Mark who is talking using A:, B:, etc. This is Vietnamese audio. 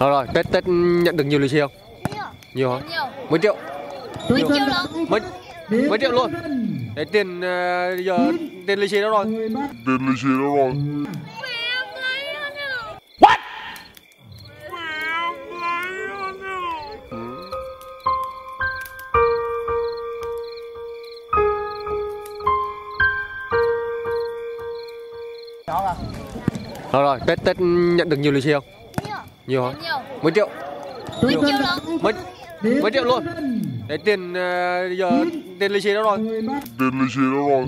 A: Rồi rồi, Tết Tết nhận được nhiều lì xì không? Nhiều hả?
B: Nhiều.
A: Mấy triệu?
B: Mấy triệu lắm.
A: Mấy mấy triệu luôn. Đấy tiền ờ, giờ tiền lì xì đâu rồi?
C: Tiền lì xì đâu rồi?
B: Em lấy nó nhỉ?
A: Rồi rồi, Tết Tết nhận được nhiều lì xì không? Nhiều hả?
B: Nhiều.
A: Mấy triệu?
B: Mấy triệu lắm.
A: Mấy mấy triệu luôn. Đấy tiền ờ, giờ tiền lì xì đâu rồi?
C: Tiền lì xì đâu rồi?